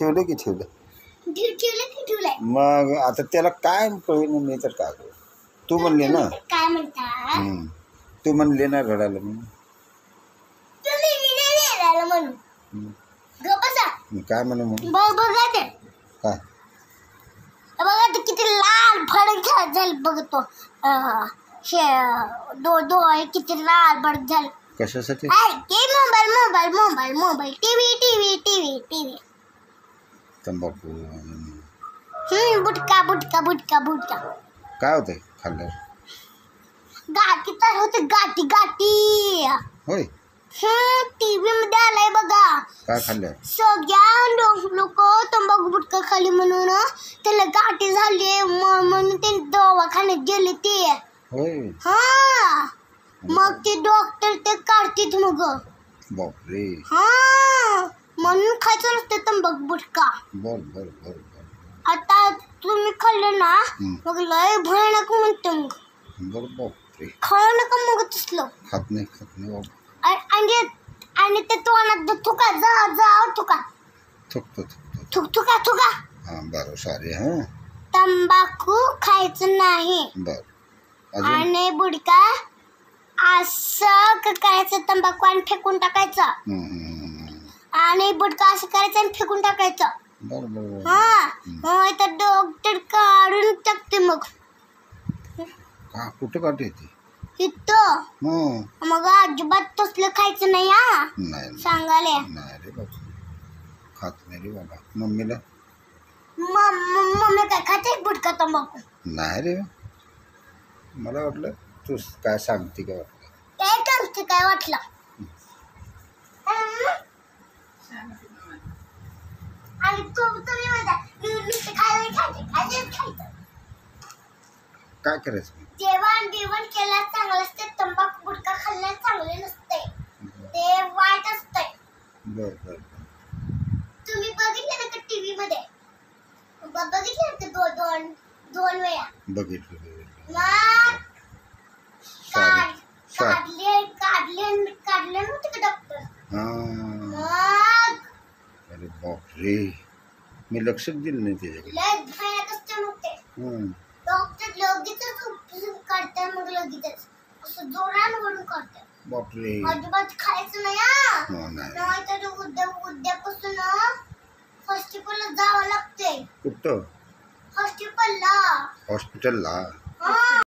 ठेवलं की ठेवलं? ठेव- की ठेवलंय मग आता त्याला काय कळेल मी तर काय करू? तू म्हणले ना. काय म्हणता हम्म. तू म्हणले ना रडायला म्हणून. नाही हम्म. काय म्हणू म्हणून? बघा ते काय? बघा ते किती लाल भडक झालं बघतो अं, हे दो डोळे किती लाल भडक झालं. कशासाठी? Mobile mobile mobile mobile. TV TV TV TV. आणि हम्म बुटका बुटका बुटका बुटका काय खाल्ल्यावर? गाठी तर होते? गाठी गाठी. होय? हम्म टीव्ही मध्ये आलाय बघा. काय सगळ्या लोक तंबाखू खाली म्हणून त्याला गाठी झाली म्हणून ते दवाखान्यात गेले ते. होय? हा. मग ते डॉक्टर ते काढतील मग. बापरे. हा. म्हणून खायचं नसतं तंबाखू बुटका बर बर बर बर। आता तुम्ही खाल्लं ना हम्म. मग लय भयानक म्हणतं मग बर बापरे। खाऊ नका मग तसलं। खात नाही खात नाही आ- आणि आणि ते तोंडात थुका जा जा थुका। थुकतो थुकतो थुक थुका थुका। हाँ बरं सारे हाँ? तंबाखू खायचं नाही। बर. आणि बुडका असं क- करायचं तंबाखू आणि फेकून टाकायचं। हम्म, हम्म. आणि बुडका असं करायचं आणि फेकून टाकायचं. बर बर बर हा मग तर डॉक्टर काढून टाकते मग. का? कुठं काढते ती? इथं. हं. मग अजिबात तसलं खायचं नाही हा. नाही नाही. सांगाले नाही रे बाबा. खात नाही रे बाबा. मम्मीला? मम्मी काय खाते? बुडका तंबाखू. नाही रे. मला वाटलं तू काय सांगते का? वाटलं काय सांगते काय वाटलं? काय करायचं? जेवण बिवण केलं चांगलं असते तंबाखू गुटखा खाल्लं चांगले नसते ते वाईट असते बर बर तुम्ही बघितलं ना का टीव्ही मध्ये ब- बघितलं ना ते दोन दोन दोन वेळा? बघितलं बघितलं. मग सारे काढ- सारे काढले काढले काढले नव्हते का डॉक्टर हाँ. मग? अरे बापरे. मी लक्षच दिलं नाही त्याच्याकडे. लय भयानक असते मग ते. हं. डॉक्टर लगेचच काढतात मग लगेचच असं जोरानं वडून काढतात बापरे। अजिबात खायचं नाही हा नाही। नाही तर उद्या उद्यापासून हॉस्पिटलला जावं लागते। कुठं हॉस्पिटलला हॉस्पिटलला हा